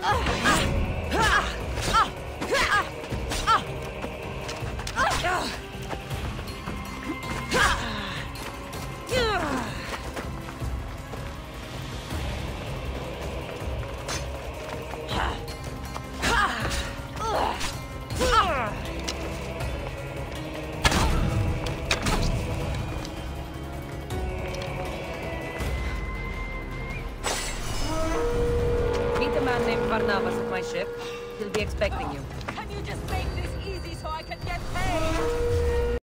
Uh. Man named Barnabas at my ship. He'll be expecting you. Can you just make